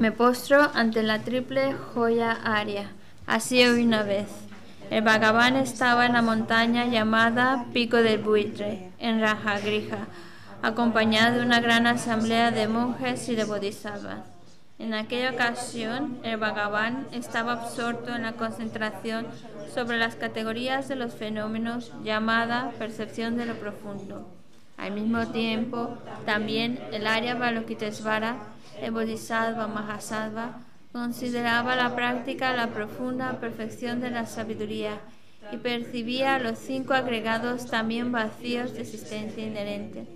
Me postro ante la triple joya aria. Así una vez. El Bhagavan estaba en la montaña llamada Pico del Buitre, en Rajagrija, acompañado de una gran asamblea de monjes y de bodhisattvas. En aquella ocasión, el Bhagavan estaba absorto en la concentración sobre las categorías de los fenómenos llamada percepción de lo profundo. Al mismo tiempo, también el Arya Balokitesvara, el Bodhisattva Mahasattva, consideraba la práctica la profunda perfección de la sabiduría y percibía los cinco agregados también vacíos de existencia inherente.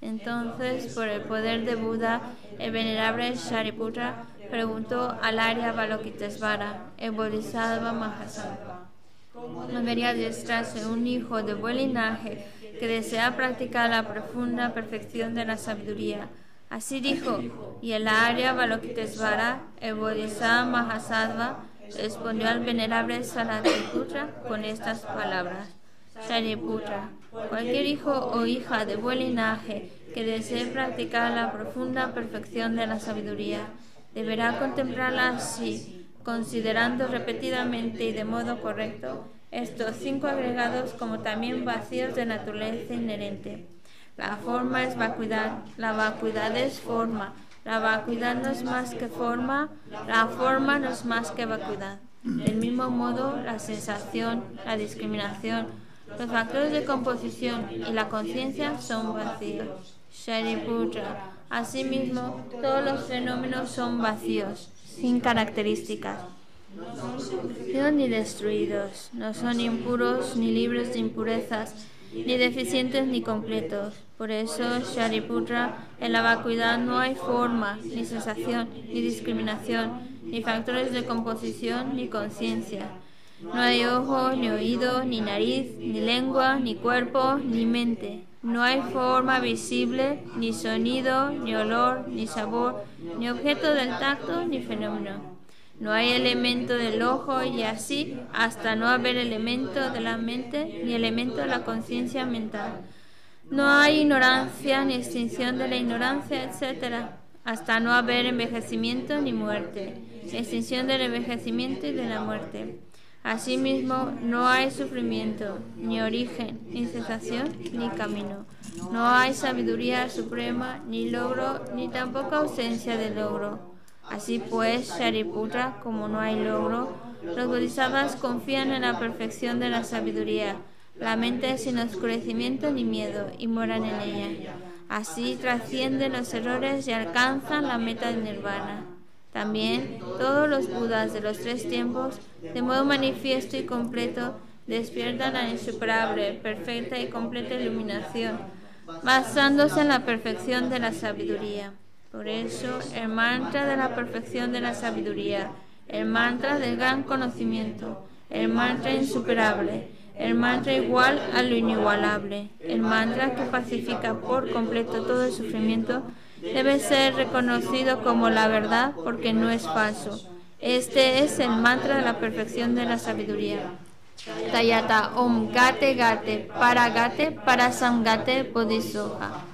Entonces, por el poder de Buda, el venerable Shariputra preguntó al Arya Balokitesvara, el Bodhisattva Mahasattva, ¿cómo debería adiestrarse un hijo de buen linaje que desea practicar la profunda perfección de la sabiduría? Así dijo, y el Arya Balokitesvara, el Bodhisattva Mahasattva, respondió al venerable Saratiputra con estas palabras. Shariputra, cualquier hijo o hija de buen linaje que desee practicar la profunda perfección de la sabiduría, deberá contemplarla así, considerando repetidamente y de modo correcto estos cinco agregados como también vacíos de naturaleza inherente la forma es vacuidad, la vacuidad es forma, la vacuidad no es más que forma, la forma no es más que vacuidad. Del mismo modo, la sensación, la discriminación, los factores de composición y la conciencia son vacíos. Shariputra. Asimismo, todos los fenómenos son vacíos, sin características. No son ni destruidos, no son impuros ni libres de impurezas ni deficientes ni completos. Por eso, Shariputra, en la vacuidad no hay forma, ni sensación, ni discriminación, ni factores de composición, ni conciencia. No hay ojo, ni oído, ni nariz, ni lengua, ni cuerpo, ni mente. No hay forma visible, ni sonido, ni olor, ni sabor, ni objeto del tacto, ni fenómeno. No hay elemento del ojo y así hasta no haber elemento de la mente ni elemento de la conciencia mental. No hay ignorancia ni extinción de la ignorancia, etc. Hasta no haber envejecimiento ni muerte, extinción del envejecimiento y de la muerte. Asimismo, no hay sufrimiento, ni origen, ni sensación, ni camino. No hay sabiduría suprema, ni logro, ni tampoco ausencia de logro. Así pues, Shariputra, como no hay logro, los bodhisattvas confían en la perfección de la sabiduría, la mente sin oscurecimiento ni miedo, y moran en ella. Así trascienden los errores y alcanzan la meta de nirvana. También todos los budas de los tres tiempos, de modo manifiesto y completo, despiertan la insuperable, perfecta y completa iluminación, basándose en la perfección de la sabiduría. Por eso, el mantra de la perfección de la sabiduría, el mantra del gran conocimiento, el mantra insuperable, el mantra igual a lo inigualable, el mantra que pacifica por completo todo el sufrimiento, debe ser reconocido como la verdad porque no es falso. Este es el mantra de la perfección de la sabiduría. Tayata Om Gate Gate Para Gate Para Samgate Bodhisoha.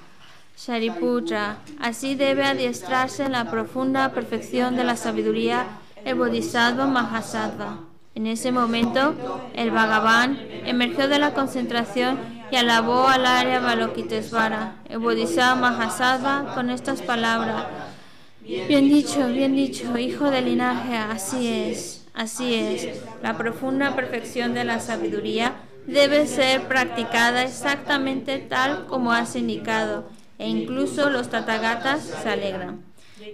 Shariputra. Así debe adiestrarse en la profunda perfección de la sabiduría el Bodhisattva Mahasattva. En ese momento, el Bhagavan emergió de la concentración y alabó al área Balokitesvara, el Bodhisattva Mahasattva, con estas palabras. Bien dicho, bien dicho, hijo del linaje, así es, así es. La profunda perfección de la sabiduría debe ser practicada exactamente tal como has indicado e incluso los tatagatas se alegran.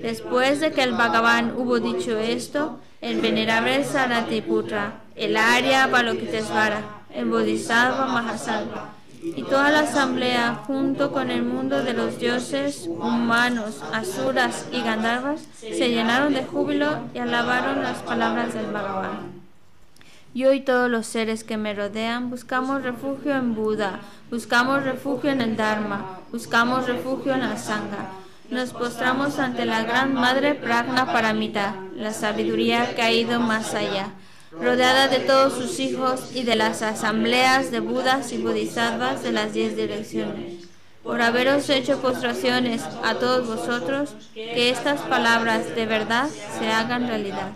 Después de que el Bhagavan hubo dicho esto, el venerable Saratiputra, el Arya Balokitesvara, el Bodhisattva Mahasattva y toda la asamblea, junto con el mundo de los dioses, humanos, asuras y gandharvas, se llenaron de júbilo y alabaron las palabras del Bhagavan. Yo y todos los seres que me rodean buscamos refugio en Buda, buscamos refugio en el Dharma, buscamos refugio en la Sangha. Nos postramos ante la gran Madre Pragna Paramita, la sabiduría que ha ido más allá, rodeada de todos sus hijos y de las asambleas de Budas y Bodhisattvas de las diez direcciones. por haberos hecho postraciones a todos vosotros, que estas palabras de verdad se hagan realidad.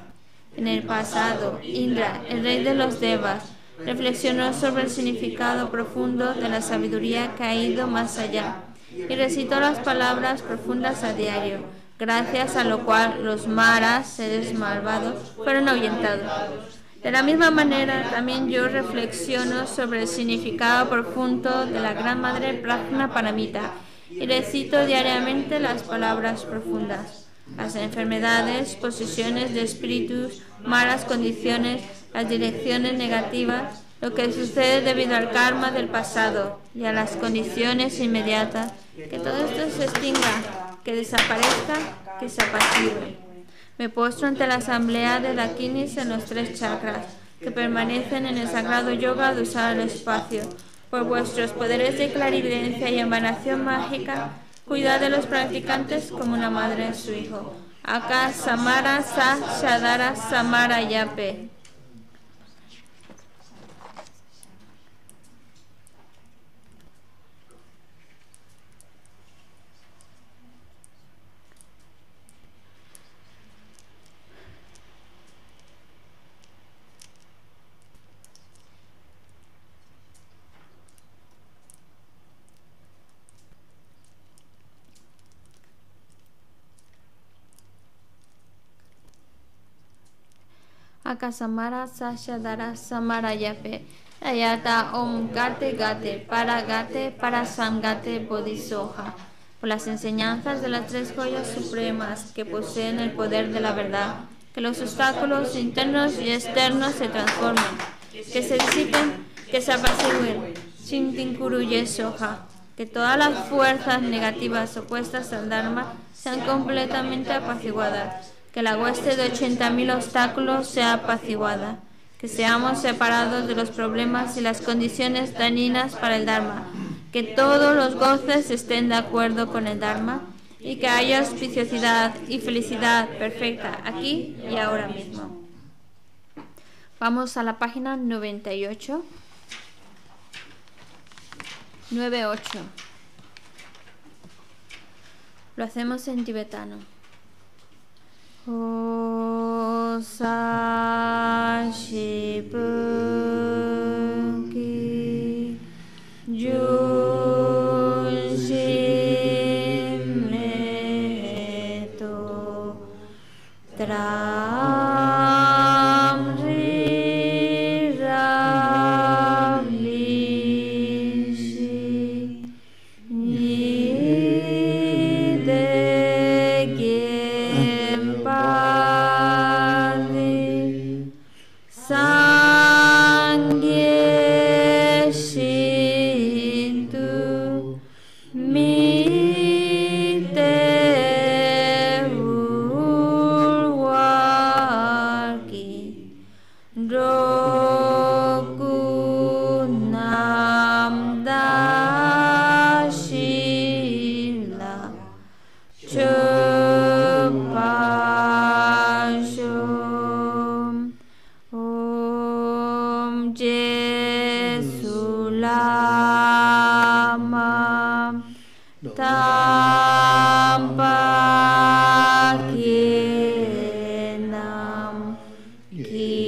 En el pasado, Indra, el rey de los Devas, reflexionó sobre el significado profundo de la sabiduría que ha ido más allá y recitó las palabras profundas a diario, gracias a lo cual los maras, seres malvados, fueron ahuyentados. De la misma manera, también yo reflexiono sobre el significado profundo de la Gran Madre Prajna Paramita y recito diariamente las palabras profundas. Las enfermedades, posiciones de espíritus, malas condiciones, las direcciones negativas, lo que sucede debido al karma del pasado y a las condiciones inmediatas, que todo esto se extinga, que desaparezca, que se apacigue. Me postro ante la asamblea de Dakinis en los tres chakras, que permanecen en el sagrado yoga de usar el espacio. Por vuestros poderes de clarividencia y emanación mágica, cuidad de los practicantes como una madre en su hijo. Aka Samara Sa Shadara Samara Yape. Akasamara Sashadara Samarayape Ayata Om Gate Gate Para Gate Para Samgate Bodhisoja. Por las enseñanzas de las tres joyas supremas que poseen el poder de la verdad, que los obstáculos internos y externos se transformen, que se disipen, que se apacigüen, Soja, que todas las fuerzas negativas opuestas al Dharma sean completamente apaciguadas que la hueste de 80.000 obstáculos sea apaciguada, que seamos separados de los problemas y las condiciones dañinas para el Dharma, que todos los goces estén de acuerdo con el Dharma y que haya auspiciosidad y felicidad perfecta aquí y ahora mismo. Vamos a la página 98. 98. Lo hacemos en tibetano. 오사시부 Okay.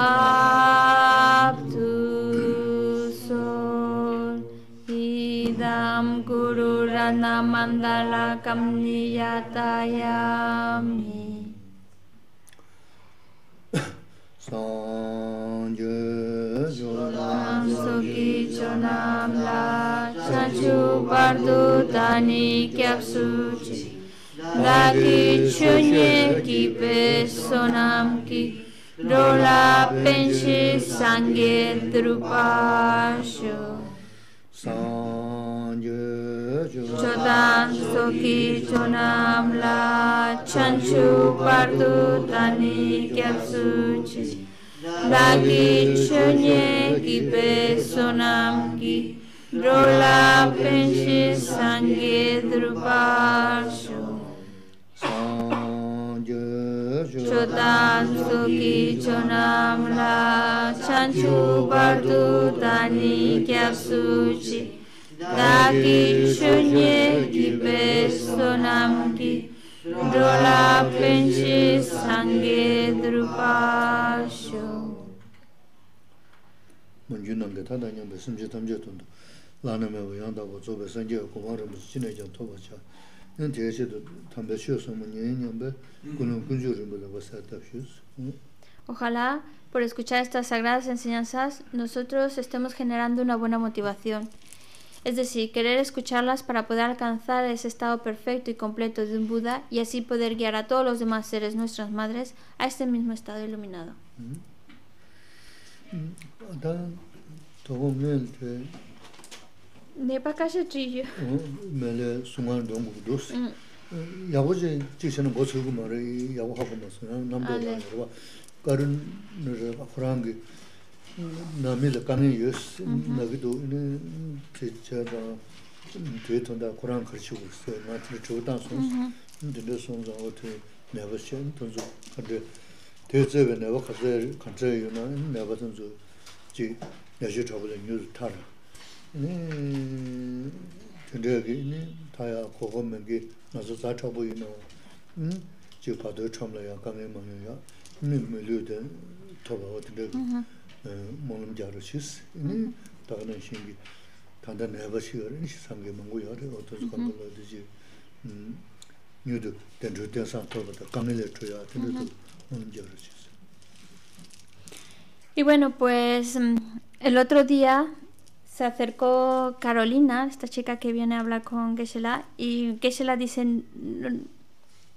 Baptuson idam guru rana mandala kamniyatayami Sanju Jonam Suki Jonam La Sanju Bardu Dani Kyap Suchi Lagi Chunye Ki Pesonam Ki 놀라벤시 상게 드루파쇼 산유주 조단 소키 조남 라 찬추 파두 다니 캡수치 라기 촌예 기베 소남기 롤라벤시 상게 드루파쇼 chodan suki chonam la chanchu bardu dani kyab suchi daki chunye gibe sonam ki dola penchi sange drupasho 문주 넘게 타다녀 무슨 제 담제 돈도 라나메 양다고 조베 산제 고마르 무슨 진행장 토바차 Ojalá, por escuchar estas sagradas enseñanzas, nosotros estemos generando una buena motivación. Es decir, querer escucharlas para poder alcanzar ese estado perfecto y completo de un Buda y así poder guiar a todos los demás seres, nuestras madres, a este mismo estado iluminado. 네바 가시 지유 메레 숭한 동부 도스 야고제 지시는 거 쓰고 말이 야고 하고 나서 남도 봐 가른 너저 프랑게 나밀 가는 예스 나기도 이네 제자가 되던다 고랑 가르치고 있어요. 마치 저다 손 근데 손자 어떻게 내가 시험 돈도 근데 대접에 내가 가서 간절히 유나 내가 돈도 지 내주 잡을 뉴스 타라 tindayagi ini taya koko mengi naso za chabu ino chi pato chamla ya kange manyo ya ini milyo den toba wa tindayagi monglum jaru shis ini taga na shingi tanda naiba shi yore ini shi sange mangu yore oto su kanka la dhiji nyudu dendru densang toba da kange le choya tindayagi monglum jaru shis Y bueno, pues el otro día se acercó Carolina, esta chica que viene a hablar con Geshe-la, y Geshe-la dice, no,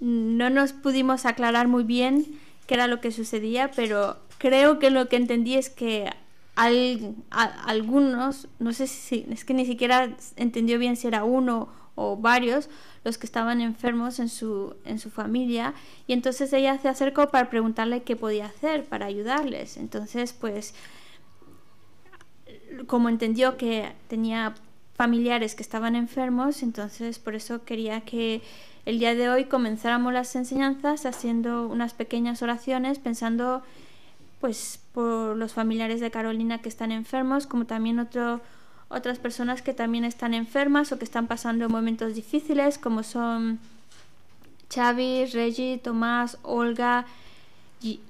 no nos pudimos aclarar muy bien qué era lo que sucedía, pero creo que lo que entendí es que algunos, no sé si, es que ni siquiera entendió bien si era uno o varios, los que estaban enfermos en su familia, y entonces ella se acercó para preguntarle qué podía hacer para ayudarles. Entonces, pues, como entendió que tenía familiares que estaban enfermos, entonces por eso quería que el día de hoy comenzáramos las enseñanzas haciendo unas pequeñas oraciones, pensando pues por los familiares de Carolina que están enfermos, como también otras personas que también están enfermas o que están pasando momentos difíciles, como son Xavi, Reggie, Tomás, Olga,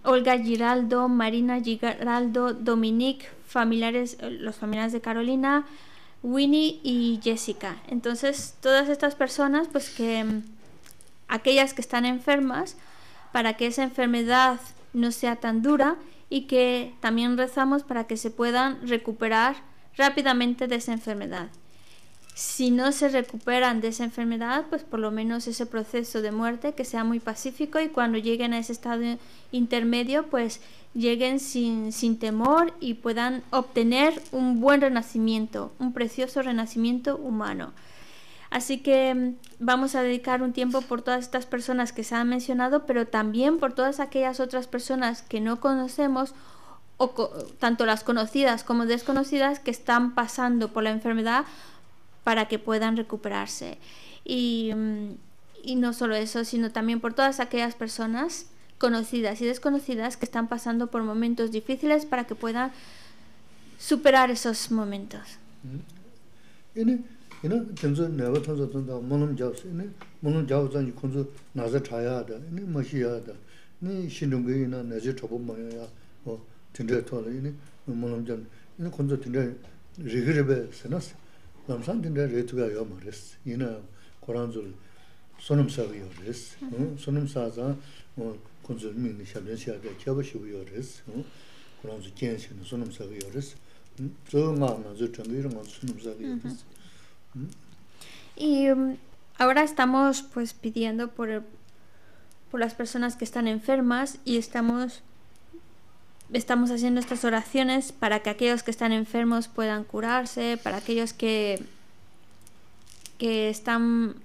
Olga Giraldo, Marina Giraldo, Dominique, familiares, eh, los familiares de Carolina, Winnie y Jessica. Entonces, todas estas personas, pues que aquellas que están enfermas, para que esa enfermedad no sea tan dura y que también rezamos para que se puedan recuperar rápidamente de esa enfermedad. Si no se recuperan de esa enfermedad, pues por lo menos ese proceso de muerte que sea muy pacífico y cuando lleguen a ese estado intermedio, pues lleguen sin, sin temor y puedan obtener un buen renacimiento, un precioso renacimiento humano. Así que mm, vamos a dedicar un tiempo por todas estas personas que se han mencionado, pero también por todas aquellas otras personas que no conocemos, o co- tanto las conocidas como desconocidas, que están pasando por la enfermedad para que puedan recuperarse. Y, mm, y no solo eso, sino también por todas aquellas personas conocidas y desconocidas que están pasando por momentos difíciles para que puedan superar esos momentos. Res. Zo nga nga zo changi ira nga sonam sabi yo res. Y mm, ahora estamos pues pidiendo por, por las personas que están enfermas y estamos, estamos haciendo estas oraciones para que aquellos que están enfermos puedan curarse, para aquellos que, que están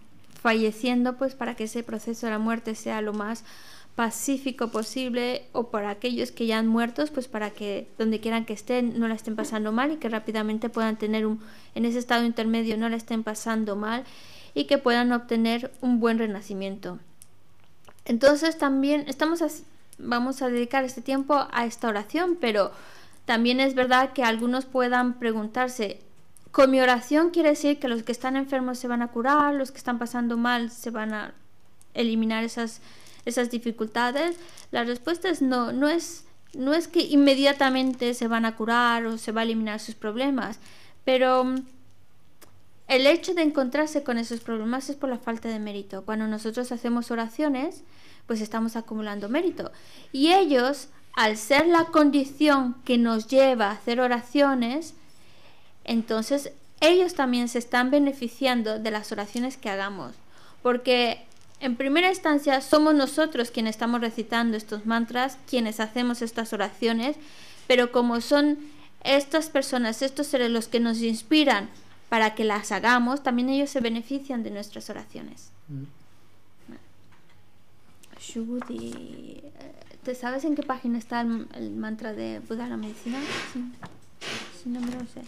falleciendo, pues para que ese proceso de la muerte sea lo más pacífico posible o para aquellos que ya han muerto, pues para que donde quieran que estén no la estén pasando mal y que rápidamente puedan tener un en ese estado intermedio no la estén pasando mal y que puedan obtener un buen renacimiento. Entonces también estamos vamos a dedicar este tiempo a esta oración, pero también es verdad que algunos puedan preguntarse, con mi oración quiere decir que los que están enfermos se van a curar, los que están pasando mal se van a eliminar esas esas dificultades, la respuesta es no, no es, no es que inmediatamente se van a curar o se va a eliminar sus problemas, pero mm, el hecho de encontrarse con esos problemas es por la falta de mérito. Cuando nosotros hacemos oraciones, pues estamos acumulando mérito. Y ellos, al ser la condición que nos lleva a hacer oraciones, entonces ellos también se están beneficiando de las oraciones que hagamos. Porque en primera instancia, somos nosotros quienes estamos recitando estos mantras, quienes hacemos estas oraciones, pero como son estas personas, estos seres los que nos inspiran para que las hagamos, también ellos se benefician de nuestras oraciones. Mm. ¿Te sabes en qué página está el, mantra de Buda la medicina? Sí. no me lo sé.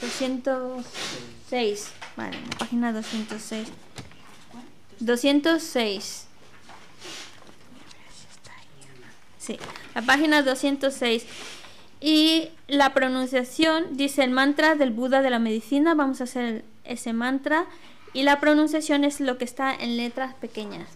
206. Vale, la página 206. 206. Sí, la página 206. Y la pronunciación dice el mantra del Buda de la medicina. Vamos a hacer ese mantra. Y la pronunciación es lo que está en letras pequeñas.